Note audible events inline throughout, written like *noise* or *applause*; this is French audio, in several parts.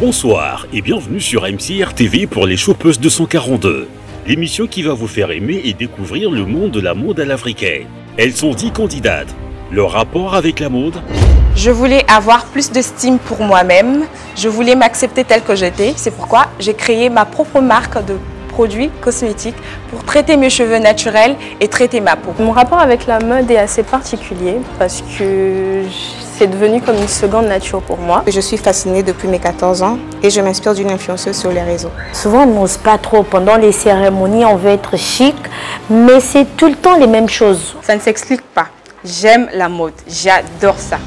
Bonsoir et bienvenue sur MCR TV pour les Chopeuses 242, l'émission qui va vous faire aimer et découvrir le monde de la mode à l'africaine. Elles sont 10 candidates. Leur rapport avec la mode? Je voulais avoir plus d'estime pour moi-même. Je voulais m'accepter telle que j'étais. C'est pourquoi j'ai créé ma propre marque de produits cosmétiques pour traiter mes cheveux naturels et traiter ma peau. Mon rapport avec la mode est assez particulier parce que c'est devenu comme une seconde nature pour moi. Je suis fascinée depuis mes 14 ans et je m'inspire d'une influenceuse sur les réseaux. Souvent, on n'ose pas trop. Pendant les cérémonies, on veut être chic, mais c'est tout le temps les mêmes choses. Ça ne s'explique pas. J'aime la mode. J'adore ça.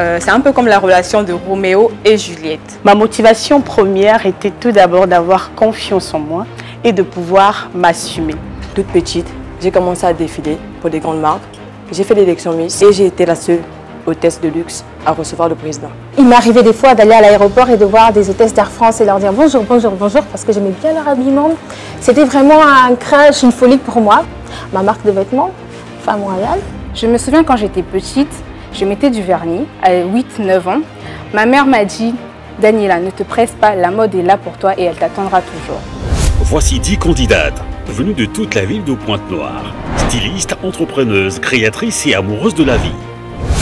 Euh, c'est un peu comme la relation de Roméo et Juliette. Ma motivation première était tout d'abord d'avoir confiance en moi et de pouvoir m'assumer. Toute petite, j'ai commencé à défiler pour des grandes marques. J'ai fait l'élection Miss et j'ai été la seule hôtesse de luxe à recevoir le président. Il m'arrivait des fois d'aller à l'aéroport et de voir des hôtesses d'Air France et leur dire bonjour, bonjour, bonjour parce que j'aimais bien leur habillement. C'était vraiment un crash, une folie pour moi. Ma marque de vêtements, Femme Royale. Je me souviens quand j'étais petite, je mettais du vernis à 8-9 ans. Ma mère m'a dit Daniela, ne te presse pas, la mode est là pour toi et elle t'attendra toujours. Voici 10 candidates venues de toute la ville de Pointe-Noire. Stylistes, entrepreneuses, créatrices et amoureuses de la vie.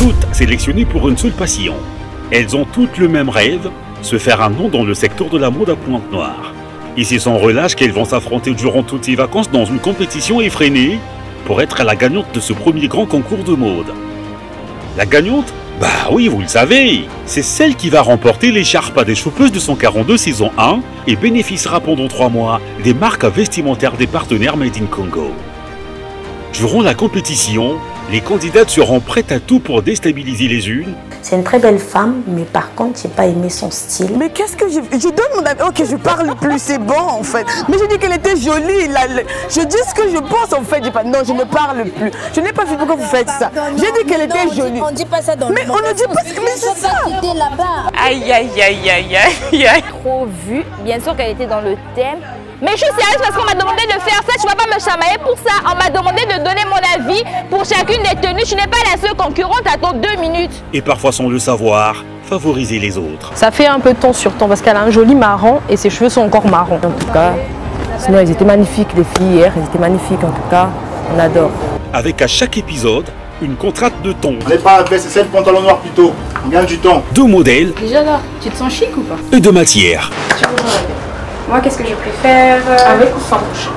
Toutes sélectionnées pour une seule passion. Elles ont toutes le même rêve, se faire un nom dans le secteur de la mode à Pointe-Noire. Et c'est sans relâche qu'elles vont s'affronter durant toutes ces vacances dans une compétition effrénée pour être la gagnante de ce premier grand concours de mode. La gagnante? Bah oui, vous le savez, c'est celle qui va remporter l'écharpe des chopeuses de 142 saison 1 et bénéficiera pendant 3 mois des marques vestimentaires des partenaires Made in Congo. Durant la compétition, les candidates seront prêtes à tout pour déstabiliser les unes. C'est une très belle femme, mais par contre, j'ai pas aimé son style. Mais qu'est-ce que je... Je donne mon avis? Ok, je parle plus, c'est bon en fait. Mais je dis qu'elle était jolie. Là, je dis ce que je pense en fait. Pas... Non, je ne parle plus. Je n'ai pas vu pourquoi vous faites ça. J'ai dit qu'elle était jolie. On dit pas ça dans Mais le on ne dit pas ce que mais c'est ça. Aïe, aïe, aïe, aïe, aïe, aïe. Trop vu. Bien sûr qu'elle était dans le thème. Mais je suis sérieuse parce qu'on m'a demandé de faire ça. Tu vas pas me chamailler pour ça. On m'a demandé de donner mon avis pour chacune des tenues. Je n'ai pas la seule concurrente. Attends deux minutes. Et parfois sans le savoir, favoriser les autres. Ça fait un peu ton sur ton parce qu'elle a un joli marron et ses cheveux sont encore marrons. En tout cas, sinon elles étaient magnifiques, les filles hier, elles étaient magnifiques en tout cas. On adore. Avec à chaque épisode, une contrainte de ton. Allez pas c'est celle pantalon noir plutôt. On gagne du temps. Deux modèles Déjà là, tu te sens chic ou pas? Et de matière. Moi, qu'est-ce que je préfère Avec ou sans bouche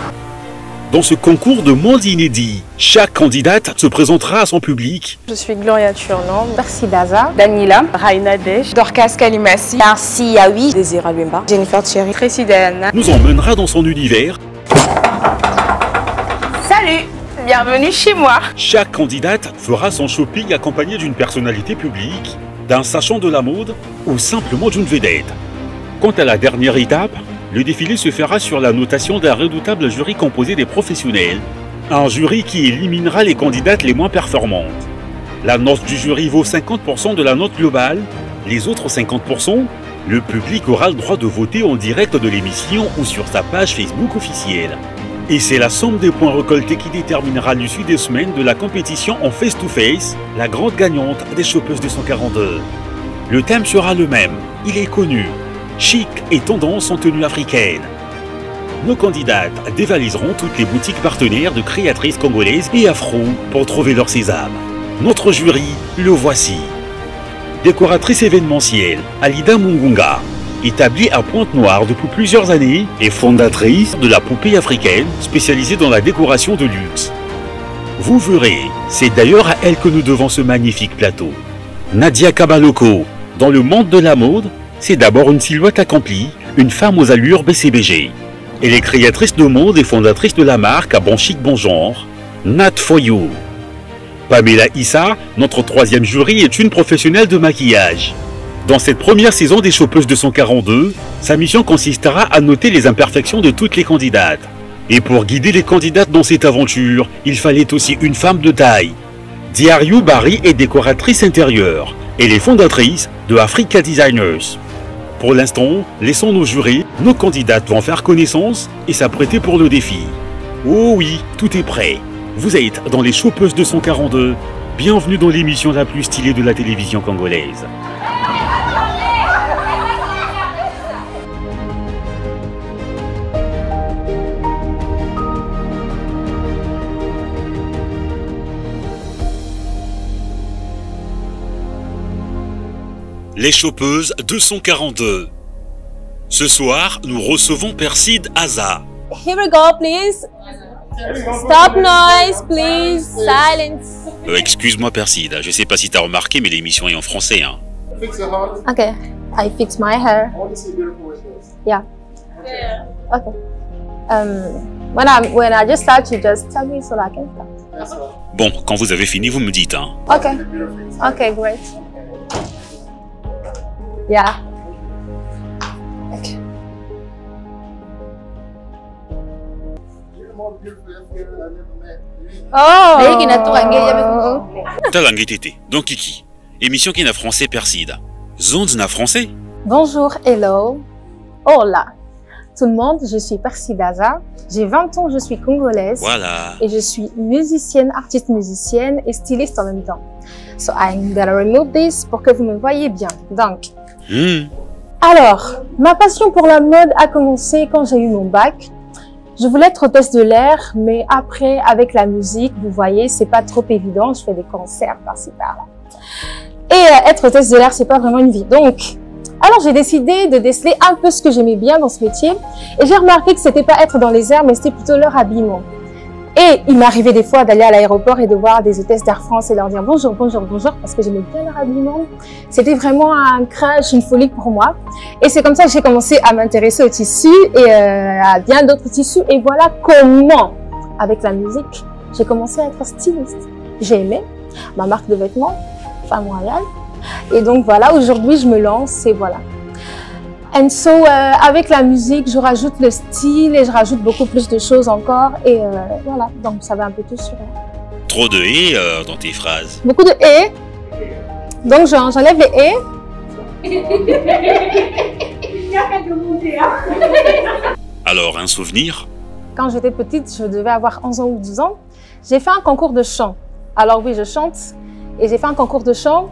Dans ce concours de monde inédit, chaque candidate se présentera à son public Je suis Gloria Turland, Merci Daza, Danila, Raina Desh, Dorcas Kalimassi, Darcy Yaoui, Désira Lumba. Jennifer Thierry. Tracy Diana. nous emmènera dans son univers. Salut Bienvenue chez moi. Chaque candidate fera son shopping accompagné d'une personnalité publique, d'un sachant de la mode ou simplement d'une vedette. Quant à la dernière étape, le défilé se fera sur la notation d'un redoutable jury composé des professionnels. Un jury qui éliminera les candidates les moins performantes. La note du jury vaut 50% de la note globale. Les autres 50%, le public aura le droit de voter en direct de l'émission ou sur sa page Facebook officielle. Et c'est la somme des points récoltés qui déterminera l'issue des semaines de la compétition en face-to-face, la grande gagnante des Chopeuses 242. Le thème sera le même, il est connu, chic et tendance en tenue africaine. Nos candidates dévaliseront toutes les boutiques partenaires de créatrices congolaises et afro pour trouver leur sésame. Notre jury, le voici. Décoratrice événementielle, Alida Mungunga, établie à Pointe-Noire depuis plusieurs années et fondatrice de la poupée africaine spécialisée dans la décoration de luxe. Vous verrez, c'est d'ailleurs à elle que nous devons ce magnifique plateau. Nadia Kabaloko, dans le monde de la mode, c'est d'abord une silhouette accomplie, une femme aux allures BCBG. Elle est créatrice de mode et fondatrice de la marque à bon chic bon genre, Nat For You. Pamela Issa, notre troisième jury, est une professionnelle de maquillage. Dans cette première saison des Chopeuses 242, sa mission consistera à noter les imperfections de toutes les candidates. Et pour guider les candidates dans cette aventure, il fallait aussi une femme de taille. Diario Barry est décoratrice intérieure. Elle est fondatrice de Africa Designers. Pour l'instant, laissons nos jurés, nos candidates vont faire connaissance et s'apprêter pour le défi. Oh oui, tout est prêt. Vous êtes dans les Chopeuses 242. Bienvenue dans l'émission la plus stylée de la télévision congolaise. Les Chopeuses 242. Ce soir, nous recevons Perside Aza. Here we go, please. Stop noise, please. Silence. Euh, Excuse-moi Perside, je sais pas si t'as remarqué, mais l'émission est en français. Hein. Okay. I fix my hair. Yeah. Okay. Um, when I when I just start, you just tell me so I can start. Bon, quand vous avez fini, vous me dites. Hein. Okay. Okay, great. Yeah. Okay. Oh. Talangue Tété, donc Kiki. Émission qui n'a français Perside. Zonde n'a français Bonjour, hello. Hola. Tout le monde, je suis Persidaza. J'ai 20 ans, je suis congolaise. Voilà. Et je suis musicienne, artiste musicienne et styliste en même temps. So I'm gonna remove this pour que vous me voyez bien. Donc, Hmm. alors, ma passion pour la mode a commencé quand j'ai eu mon bac. Je voulais être hôtesse de l'air, mais après, avec la musique, vous voyez, c'est pas trop évident. Je fais des concerts par-ci par-là. Et euh, être hôtesse de l'air, c'est pas vraiment une vie. Donc, alors j'ai décidé de déceler un peu ce que j'aimais bien dans ce métier. Et j'ai remarqué que c'était pas être dans les airs, mais c'était plutôt leur habillement. Et il m'arrivait des fois d'aller à l'aéroport et de voir des hôtesses d'Air France et leur dire bonjour, bonjour, bonjour, parce que j'aimais bien leur habillement. C'était vraiment un crash, une folie pour moi. Et c'est comme ça que j'ai commencé à m'intéresser au tissu et euh, à bien d'autres tissus. Et voilà comment, avec la musique, j'ai commencé à être styliste. J'ai aimé ma marque de vêtements, Femme Royale. Et donc voilà, aujourd'hui je me lance et voilà. And so, euh, avec la musique, je rajoute le style et je rajoute beaucoup plus de choses encore. Et euh, voilà, donc ça va un peu tout sur Trop de et euh, dans tes phrases. Beaucoup de et. Donc j'en- j'enlève les et. *laughs* Alors, un souvenir? Quand j'étais petite, je devais avoir 11 ans ou 12 ans, j'ai fait un concours de chant. Alors oui, je chante et j'ai fait un concours de chant.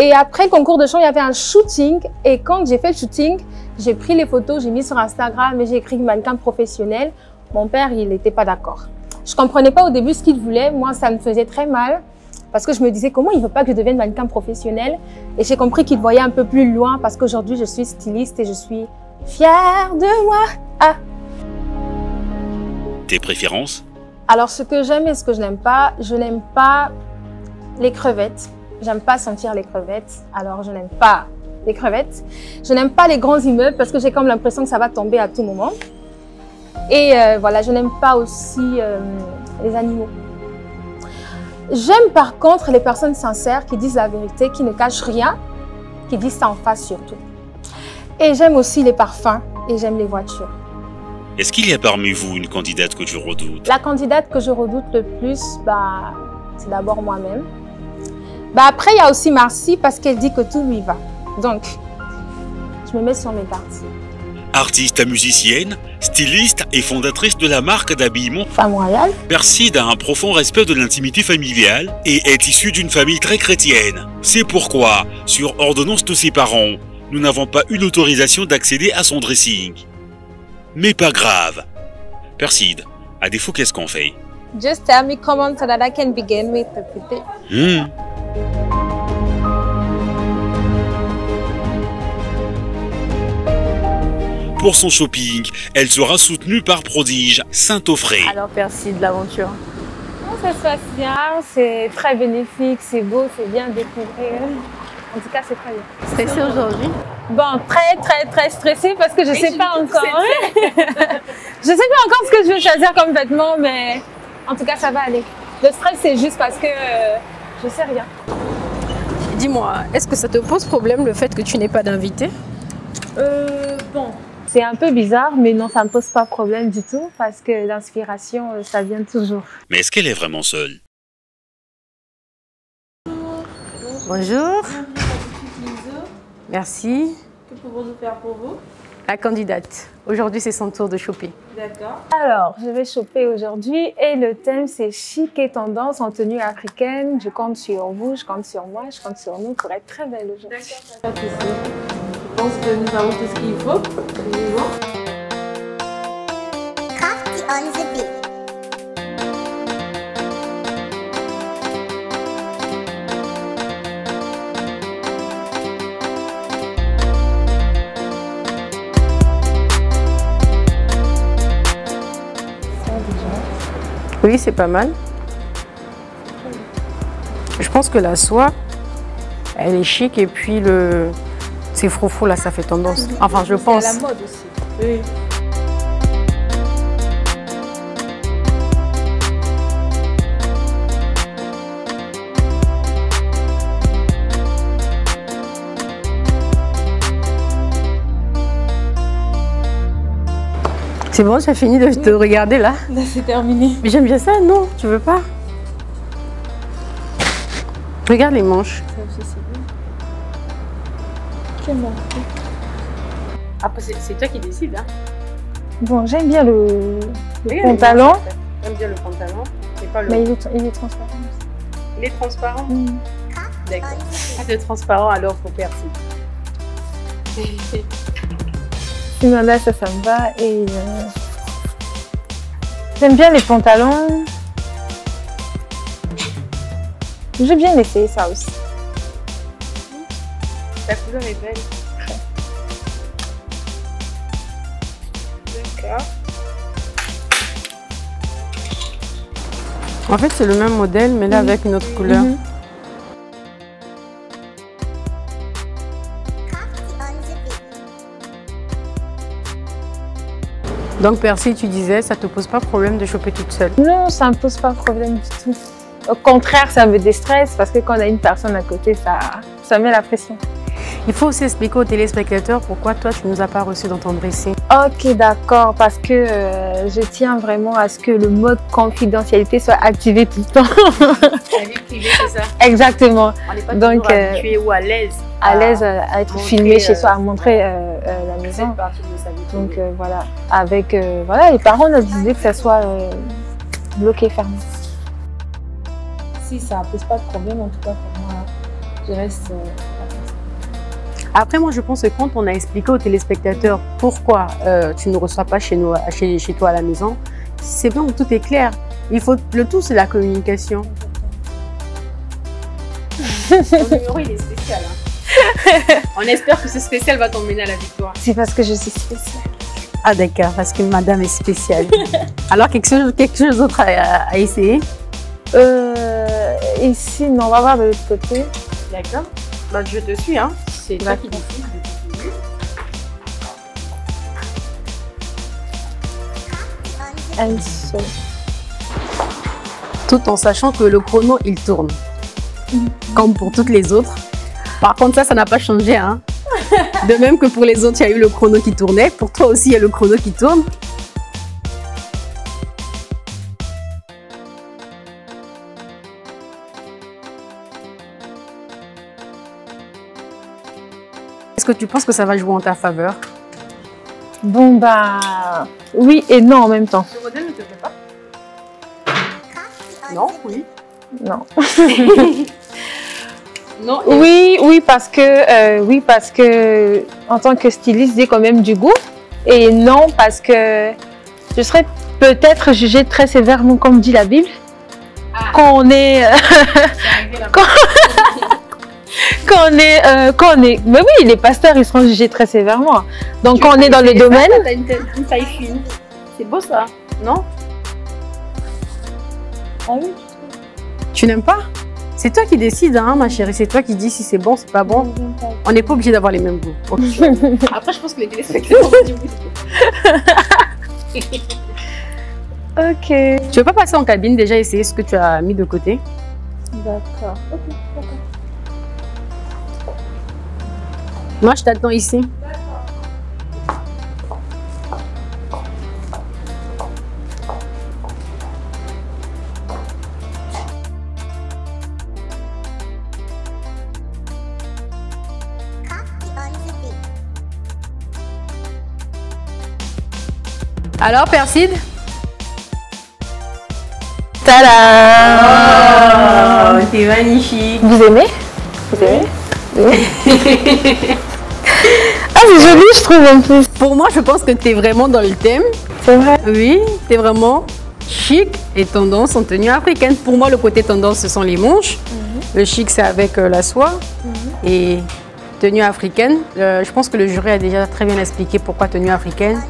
Et après le concours de chant, il y avait un shooting. Et quand j'ai fait le shooting, j'ai pris les photos, j'ai mis sur Instagram et j'ai écrit mannequin professionnel. Mon père, il n'était pas d'accord. Je comprenais pas au début ce qu'il voulait. Moi, ça me faisait très mal parce que je me disais comment il veut pas que je devienne mannequin professionnel? Et j'ai compris qu'il voyait un peu plus loin parce qu'aujourd'hui, je suis styliste et je suis fière de moi. Ah, Tes préférences? Alors, ce que j'aime et ce que je n'aime pas, je n'aime pas les crevettes. J'aime pas sentir les crevettes. Alors, je n'aime pas les crevettes. Je n'aime pas les grands immeubles parce que j'ai comme l'impression que ça va tomber à tout moment. Et euh, voilà, je n'aime pas aussi euh, les animaux. J'aime par contre les personnes sincères qui disent la vérité, qui ne cachent rien, qui disent ça en face surtout. Et j'aime aussi les parfums et j'aime les voitures. Est-ce qu'il y a parmi vous une candidate que tu redoutes La candidate que je redoute le plus, bah, c'est d'abord moi-même. Bah, après, il y a aussi Marcy parce qu'elle dit que tout lui va. Donc, je me mets sur mes cartes. Artiste musicienne, styliste et fondatrice de la marque d'habillement Femme royale. Perside a un profond respect de l'intimité familiale et est issu d'une famille très chrétienne. C'est pourquoi, sur ordonnance de ses parents, nous n'avons pas eu l'autorisation d'accéder à son dressing. Mais pas grave. Perside, à défaut, qu'est-ce qu'on fait? Just tell me comment so that I can begin with everything. Hmm. Pour son shopping, elle sera soutenue par Prodige Saint-Offray. Alors, merci de l'aventure. Ça se passe bien, c'est très bénéfique, c'est beau, c'est bien découvrir. En tout cas, c'est très bien. Stressée aujourd'hui? Bon, très, très, très stressée parce que je sais pas encore. *laughs* je sais pas encore ce que je vais choisir comme vêtement, mais en tout cas, ça va aller. Le stress, c'est juste parce que euh, je sais rien. Dis-moi, est-ce que ça te pose problème le fait que tu n'aies pas d'invité? Euh, bon. C'est un peu bizarre, mais non, ça me pose pas problème du tout parce que l'inspiration, euh, ça vient toujours. Mais est-ce qu'elle est vraiment seule? Bonjour. Merci. Que pouvons-nous faire pour vous? La candidate. Aujourd'hui, c'est son tour de choper. D'accord. Alors, je vais choper aujourd'hui et le thème c'est chic et tendance en tenue africaine. Je compte sur vous, je compte sur moi, je compte sur nous pour être très belle aujourd'hui. Souci. Je pense que nous avons tout ce qu'il faut. Vivons. Crafty on the beat. Oui, c'est pas mal. Je pense que la soie, elle est chic et puis le c'est froufrou là, ça fait tendance. Enfin, je pense. C'est à la mode aussi. Oui. C'est bon, tu as fini de te regarder là *laughs* Là, c'est terminé. Mais j'aime bien ça, non? Tu veux pas? Regarde les manches. Ça aussi, c'est bien. Quel marque Après, c'est toi qui décides. Hein. Bon, j'aime bien le, pantalon. J'aime bien le pantalon. mais pas le... mais il est, il est transparent. Il est transparent? D'accord. Pas de transparent alors faut percer. *laughs* Là, ça, ça me va. Et euh, j'aime bien les pantalons. J'ai bien essayé ça aussi. La couleur est belle. D'accord. En fait, c'est le même modèle, mais là avec une autre couleur. Mhm. Donc, Percy, tu disais, ça te pose pas problème de choper toute seule Non, ça me pose pas de problème du tout. Au contraire, ça me déstresse parce que quand on a une personne à côté, ça, ça met la pression. Il faut aussi expliquer aux téléspectateurs pourquoi toi, tu ne nous as pas reçus dans ton dressing. Ok, d'accord, parce que euh, je tiens vraiment à ce que le mode confidentialité soit activé tout le temps. *laughs* La vie privée, c'est ça Exactement. On n'est pas Donc, toujours euh, habitué ou à l'aise. à l'aise à, à être filmé chez euh, soi, à montrer euh, euh, la maison. partie de sa vie. Donc euh, voilà, avec euh, voilà, les parents ont décidé que ça soit euh, bloqué, fermé. Si ça ne pose pas de problème, en tout cas pour moi, je reste. Après, moi, je pense que quand on a expliqué aux téléspectateurs pourquoi euh, tu ne reçois pas chez, nous, chez, chez toi à la maison, c'est bon, tout est clair. Il faut, le tout, c'est la communication. Ton numéro, il est spécial. hein. *laughs* on espère que ce spécial va t'emmener à la victoire. C'est parce que je suis spéciale. Ah d'accord, parce que madame est spéciale. *laughs* Alors, quelque chose, quelque chose d'autre à, à essayer? Euh, ici, non, on va voir de l'autre côté. D'accord. Bah, je te suis, hein. C'est qui. Tout en sachant que le chrono, il tourne. Comme pour toutes les autres. Par contre, ça, ça n'a pas changé. Hein. *laughs* De même que pour les autres, il y a eu le chrono qui tournait. Pour toi aussi, il y a le chrono qui tourne. Que tu penses que ça va jouer en ta faveur Bon, bah, oui et non en même temps. Ce modèle ne te plaît pas Non, oui. Non. *laughs* Non, Oui, oui, parce que, euh, oui, parce que, en tant que styliste, j'ai quand même du goût. Et non, parce que je serais peut-être jugée très sévèrement, comme dit la Bible. Quand on est. euh, *laughs* quand, quand on est, euh, quand on est. Mais oui, les pasteurs, ils seront jugés très sévèrement. Donc, quand on est dans le domaine. T'as une, taille- une taille fine. C'est beau ça, non? Ah oui Tu n'aimes pas? C'est toi qui décides, hein, ma chérie. C'est toi qui dis si c'est bon, c'est pas bon. On n'est pas obligé d'avoir les mêmes goûts. *laughs* Ok. Après, je pense que les téléspectateurs oui. *laughs* Ok. Tu veux pas passer en cabine déjà essayer ce que tu as mis de côté? D'accord. Ok, Moi, je t'attends ici. Alors, Perside? Tada Oh, t'es magnifique. Vous aimez? Vous aimez? Ah, *laughs* c'est joli, je trouve, en plus. Pour moi, je pense que tu es vraiment dans le thème. C'est vrai Oui, tu es vraiment chic et tendance en tenue africaine. Pour moi, le côté tendance, ce sont les manches. Le chic, c'est avec euh, la soie. Et tenue africaine, euh, je pense que le jury a déjà très bien expliqué pourquoi tenue africaine.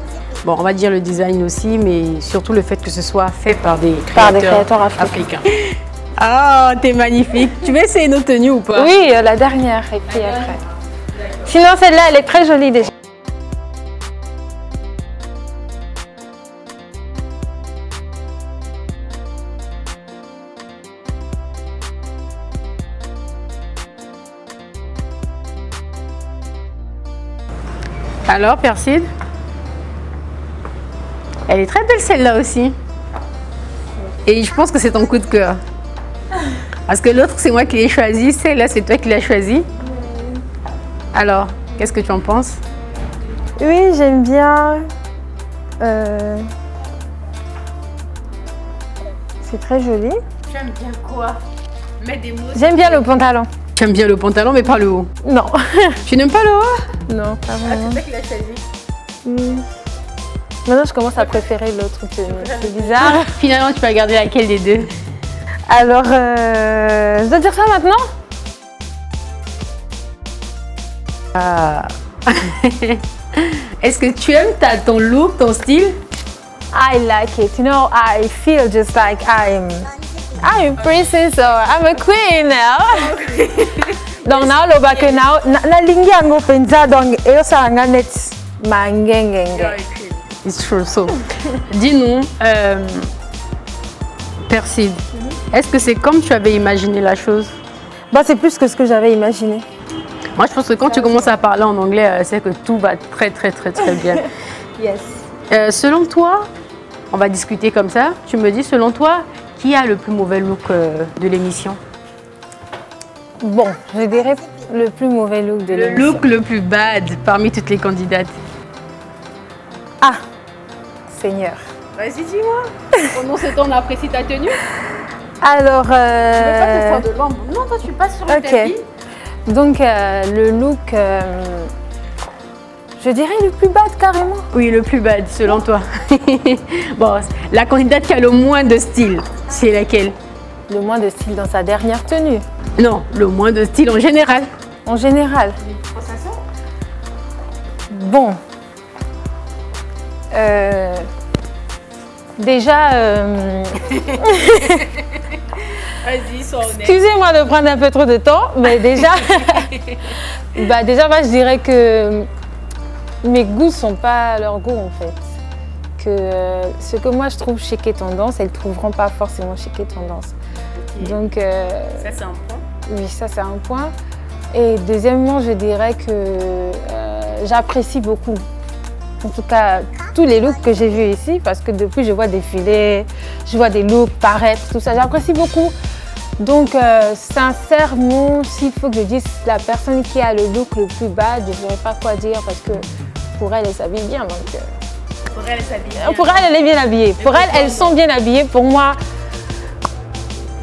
Bon, on va dire le design aussi, mais surtout le fait que ce soit fait par des créateurs, Par des créateurs africains. *laughs* Ah, t'es magnifique. Tu veux essayer nos tenues ou pas? Oui, euh, la dernière et puis après. Sinon, celle-là, elle est très jolie déjà. Alors, Perside? Elle est très belle celle-là aussi. Et je pense que c'est ton coup de cœur. Parce que l'autre, c'est moi qui l'ai choisi. Celle-là, c'est toi qui l'as choisi. Alors, qu'est-ce que tu en penses? Oui, j'aime bien. Euh, C'est très joli. Tu aimes bien quoi? Mets des mots. J'aime bien le pantalon. Tu aimes bien le pantalon, mais pas le haut? Non. *laughs* Tu n'aimes pas le haut? Non, pas vraiment. toi qui l'as choisi. Hmm. Maintenant, je commence à préférer l'autre. C'est c'est bizarre. *laughs* Finalement, tu vas garder laquelle des deux Alors, euh, je dois dire ça maintenant? Ah. *laughs* Est-ce que tu aimes ta, ton look, ton style? I like it. You know, I feel just like I'm I'm a princess or I'm a queen now. *laughs* donc now loba ke now na- nalingi yango mpenza donc eyosalanga net mangengenge. It's true. So, *laughs* dis-nous, euh, Perside, est-ce que c'est comme tu avais imaginé la chose? Bah, c'est plus que ce que j'avais imaginé. Moi, je pense que quand tu commences à parler en anglais, euh, c'est que tout va très, très, très, très bien. *laughs* Yes. Euh, selon toi, on va discuter comme ça. Tu me dis, selon toi, qui a le plus mauvais look euh, de l'émission? Bon, je dirais le plus mauvais look de Le l'émission. look le plus bad parmi toutes les candidates. Ah, Seigneur. Vas-y, dis-moi. *laughs* Pendant ce temps, on apprécie ta tenue. Alors, Je veux pas te faire de l'ombre. Non, toi, tu passes sur le Ok. tapis. Donc euh, le look, euh, je dirais le plus bad carrément. Oui, le plus bad, selon toi. *laughs* bon, la candidate qui a le moins de style, c'est laquelle? Le moins de style dans sa dernière tenue. Non, le moins de style en général. En général. Bon. Euh, déjà, *laughs* excusez-moi de prendre un peu trop de temps, mais déjà, *laughs* bah déjà, moi, je dirais que mes goûts sont pas leurs goûts en fait. Que euh, ce que moi je trouve chic et tendance, elles trouveront pas forcément chic et tendance. Donc, euh, Ça, c'est un point. oui, ça c'est un point. Et deuxièmement, je dirais que euh, j'apprécie beaucoup, en tout cas, tous les looks que j'ai vus ici, parce que depuis je vois défiler, je vois des looks paraître, tout ça, j'apprécie beaucoup. Donc, euh, sincèrement, s'il faut que je dise la personne qui a le look le plus bad, je ne saurais pas quoi dire, parce que pour elle, elle s'habille bien. Donc, euh, Pour elle, pour elle, elle est bien habillée. Pour elle, elles sont bien habillées. Pour moi,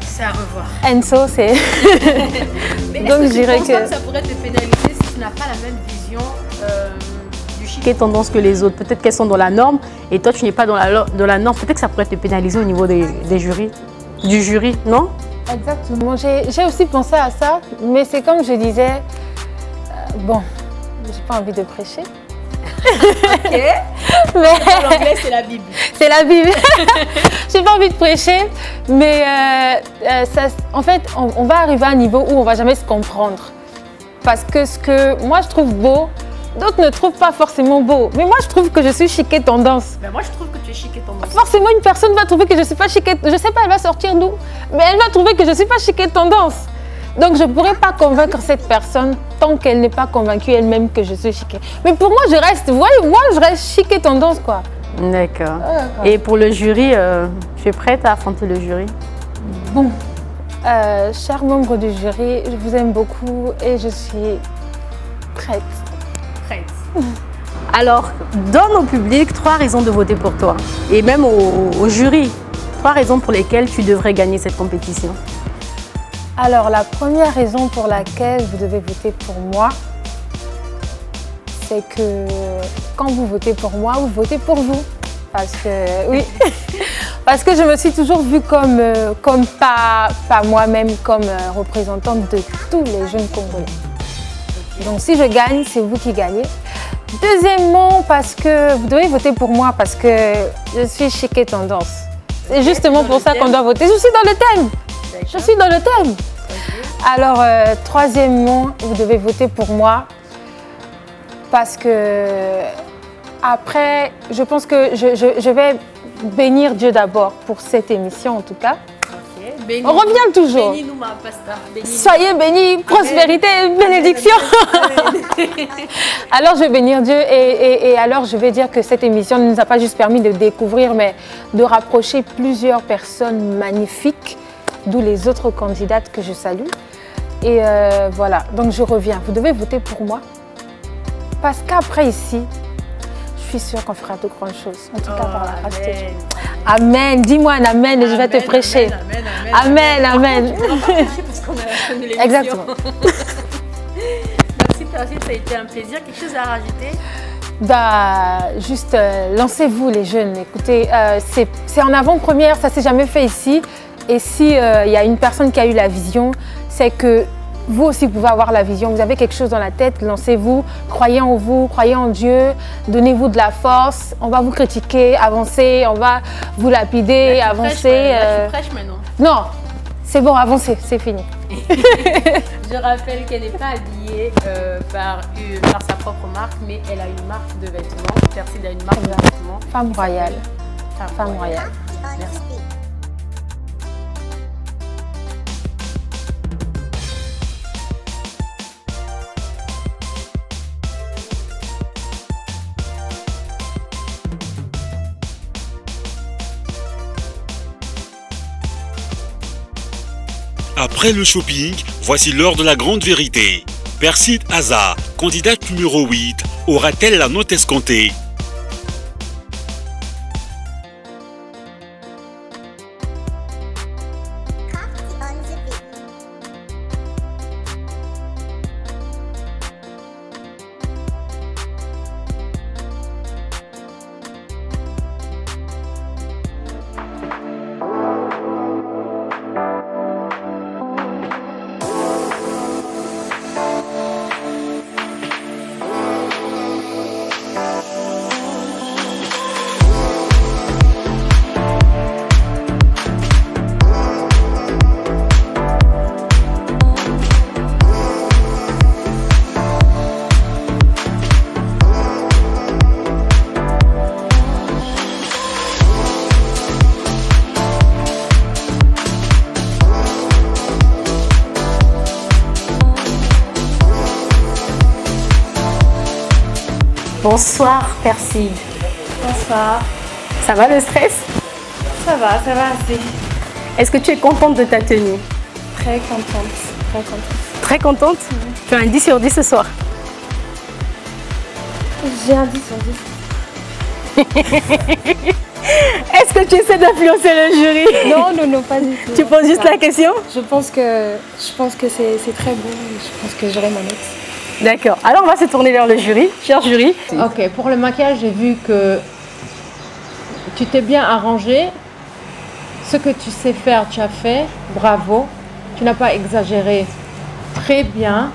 C'est à revoir. Enzo, c'est... *laughs* Donc, je dirais que- que ça pourrait te pénaliser si tu n'as pas la même vision euh, et tendance que les autres Peut-être qu'elles sont dans la norme et toi, tu n'es pas dans la, lo- dans la norme. Peut-être que ça pourrait te pénaliser au niveau des, des jurys. Du jury, non? Exactement. J'ai j'ai aussi pensé à ça, mais c'est comme je disais, euh, bon, j'ai pas envie de prêcher. *laughs* Ok. *laughs* Mais L'anglais, c'est la Bible. *laughs* c'est la Bible. j'ai pas envie de prêcher, mais euh, euh, ça- en fait, on, on va arriver à un niveau où on va jamais se comprendre. Parce que ce que moi je trouve beau, d'autres ne trouvent pas forcément beau. Mais moi je trouve que je suis chic et tendance. Ben, moi, je trouve que tu es chic et tendance. Forcément, une personne va trouver que je suis pas chic et... Je sais pas, elle va sortir d'où, mais elle va trouver que je suis pas chic et tendance. Donc, je pourrais pas convaincre cette personne tant qu'elle n'est pas convaincue elle-même que je suis chic. et- Mais pour moi, je reste, vous voyez, moi, je reste chic et tendance, quoi. D'accord. d'accord. Et pour le jury, euh, tu es prête à affronter le jury? Bon, euh, chers membres du jury, je vous aime beaucoup et je suis. Prête. Alors, donne au public trois raisons de voter pour toi. Et même au, au jury, trois raisons pour lesquelles tu devrais gagner cette compétition. Alors, la première raison pour laquelle vous devez voter pour moi, c'est que quand vous votez pour moi, vous votez pour vous. Parce que, oui, *laughs* parce que je me suis toujours vue comme, euh, comme pas, pas moi-même, comme euh, représentante de tous les jeunes Congolais. Donc, si je gagne, c'est vous qui gagnez. Deuxièmement, parce que vous devez voter pour moi parce que je suis chic et tendance. C'est justement pour ça qu'on doit voter. Je suis dans le thème. Je suis dans le thème. Alors, euh, troisièmement, vous devez voter pour moi parce que après, je pense que je, je- je vais bénir Dieu d'abord pour cette émission en tout cas. On revient toujours. Pasta. Soyez bénis, prospérité, bénédiction. *laughs* alors je vais bénir Dieu et, et- et alors je vais dire que cette émission ne nous a pas juste permis de découvrir, mais de rapprocher plusieurs personnes magnifiques, d'où les autres candidates que je salue. Et euh, voilà, donc je reviens. Vous devez voter pour moi. Parce qu'après ici, suis sûre qu'on fera de grandes choses. En tout cas par la grâce de Dieu. Amen. Dis-moi un amen et je vais te prêcher. Amen, amen. Exactement. *laughs* Merci Persil, ça a été un plaisir. Quelque chose à rajouter? Bah, juste euh, lancez-vous les jeunes. Écoutez, euh, c'est c'est en avant-première, ça s'est jamais fait ici. Et si euh, il y a une personne qui a eu la vision, c'est que vous aussi pouvez avoir la vision. Vous avez quelque chose dans la tête, lancez-vous, croyez en vous, croyez en Dieu, donnez-vous de la force. On va vous critiquer, avancer, on va vous lapider, Là. Là, euh, maintenant. Non, c'est bon, avancez, c'est fini. *laughs* Je rappelle qu'elle n'est pas habillée euh, par, sa propre marque, mais elle a une marque de vêtements. Persil a une marque de vêtements. Femme royale. Femme, Femme royale. Merci. Après le shopping, voici l'heure de la grande vérité. Perside Hazard, candidate numéro 8, aura-t-elle la note escomptée? Bonsoir Perside. Bonsoir. Ça va le stress? Ça va, ça va assez. Est-ce que tu es contente de ta tenue? Très contente. Très contente. Très contente? Tu as un 10 sur 10 ce soir. J'ai un 10 sur 10. *laughs* Est-ce que tu essaies d'influencer le jury? Non, non, non, pas du *laughs* tout. Tu poses juste la question? Je pense que, je pense que c'est c'est très beau. et Je pense que j'aurai ma note. D'accord. Alors on va se tourner vers le jury. Cher jury. Ok, pour le maquillage, j'ai vu que tu t'es bien arrangé. Ce que tu sais faire, tu as fait. Bravo. Tu n'as pas exagéré. Très bien.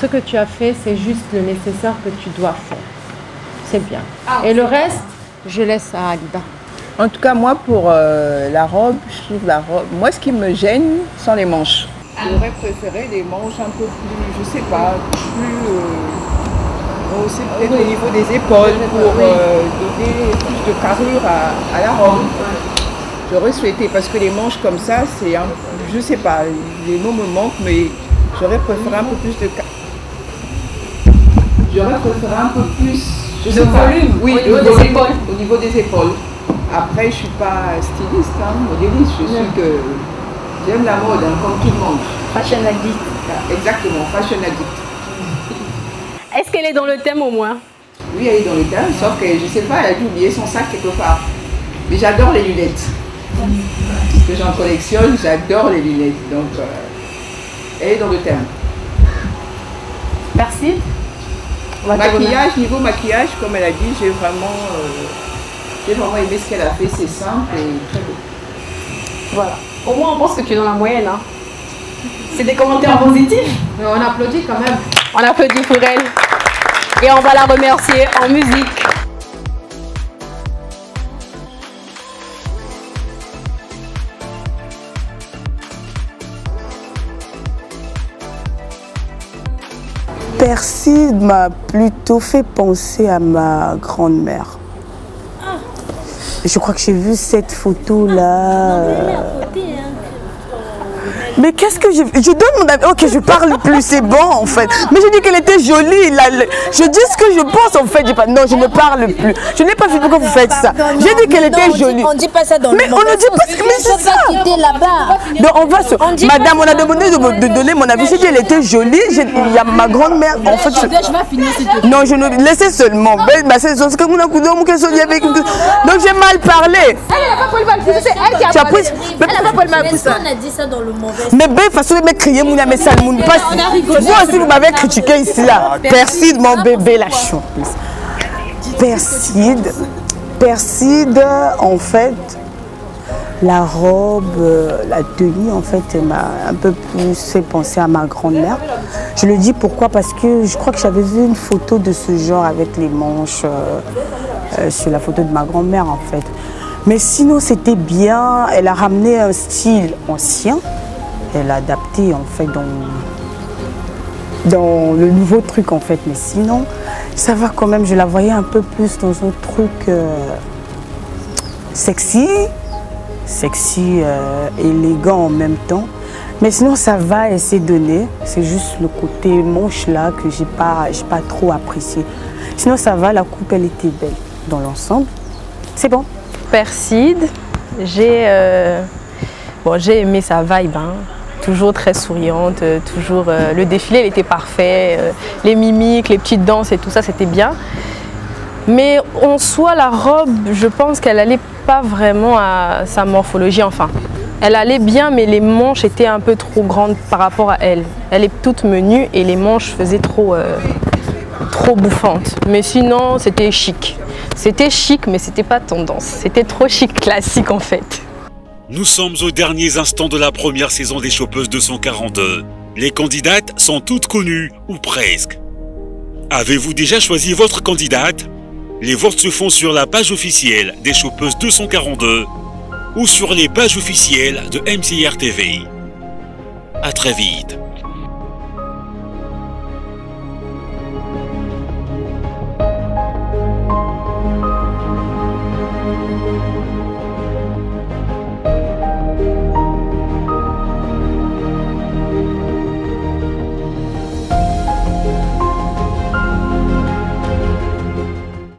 Ce que tu as fait, c'est juste le nécessaire que tu dois faire. C'est bien. Et le reste, je laisse à Alida. En tout cas, moi, pour euh, la robe, je trouve la robe. Moi, ce qui me gêne sont les manches. J'aurais préféré des manches un peu plus, je sais pas, plus. euh, aussi peut-être au niveau des épaules pour euh, donner plus de carrure à, à la robe. J'aurais souhaité, parce que les manches comme ça, c'est un. Je sais pas, les mots me manquent, mais j'aurais préféré un peu plus de. J'aurais préféré un peu plus. Je De sais pas. volume, Oui, au niveau de des épaules. Au niveau des épaules. Après, je suis pas styliste, hein, modéliste. Je suis que j'aime la mode, hein, comme tout le monde. Fashion addict. Exactement, fashion addict. Est-ce qu'elle est dans le thème au moins? Oui, elle est dans le thème, sauf que je sais pas, elle a dû oublier son sac quelque part. Mais j'adore les lunettes. Parce que j'en collectionne, j'adore les lunettes. Donc, euh, elle est dans le thème. Merci. Maquillage, niveau maquillage, comme elle a dit, j'ai vraiment, euh, j'ai vraiment aimé ce qu'elle a fait. C'est simple et très beau. Voilà. Au moins, on pense que tu es dans la moyenne. hein. C'est des commentaires positifs. Mais on applaudit quand même. On applaudit pour elle. Et on va la remercier en musique. Perside m'a plutôt fait penser à ma grand-mère. Je crois que j'ai vu cette photo-là. Mais qu'est-ce que je... Je donne mon avis. Ok, je parle plus, c'est bon en fait. Mais je dis qu'elle était jolie. là, le- Je dis ce que je pense en fait. J'ai pas... Non, je ne parle plus. Je n'ai pas vu pourquoi vous faites ça. J'ai dit qu'elle était jolie. On dit pas ça dans Mais le on ne dit pas ce que mais c'est ça. Donc on va se... Madame, on a demandé de, me- de donner mon avis. J'ai dit qu'elle était jolie. Il y a ma grand-mère. En fait, je- Je vais finir s'il te plaît. non, je ne laissez seulement. Donc j'ai mal parlé. Elle n'a pas le mal c'est elle qui a parlé. n'a pas mal pouce. On a dit ça dans le mauvais Mais ben, façon de me crier, mon mais ça ne pas. Vous aussi, vous m'avez critiqué ici, là. Perside, mon bébé, la chou. Perside. Perside, en fait, la robe, euh, la tenue, en fait, elle m'a un peu plus fait penser à ma grand-mère. Je le dis pourquoi? Parce que je crois que j'avais vu une photo de ce genre avec les manches euh, euh, sur la photo de ma grand-mère, en fait. Mais sinon, c'était bien. Elle a ramené un style ancien. Adapté, en fait, dans, dans le nouveau truc, en fait. Mais sinon, ça va quand même. Je la voyais un peu plus dans un truc euh, sexy, sexy, euh, élégant en même temps. Mais sinon, ça va et c'est donné. C'est juste le côté manche là que j'ai pas, pas trop apprécié. Sinon, ça va. La coupe, elle était belle dans l'ensemble. C'est bon. Perside, j'ai euh, bon, j'ai aimé sa vibe, hein. Toujours très souriante, euh, toujours euh, le défilé il était parfait, euh, les mimiques, les petites danses et tout ça c'était bien. Mais en soi la robe, je pense qu'elle allait pas vraiment à sa morphologie enfin. Elle allait bien mais les manches étaient un peu trop grandes par rapport à elle. Elle est toute menue et les manches faisaient trop trop bouffante. Mais sinon, c'était chic. C'était chic, mais c'était pas tendance. C'était trop chic classique en fait. Nous sommes aux derniers instants de la première saison des Chopeuses 242. Les candidates sont toutes connues, ou presque. Avez-vous déjà choisi votre candidate? Les votes se font sur la page officielle des Chopeuses 242 ou sur les pages officielles de MCR TV. À très vite.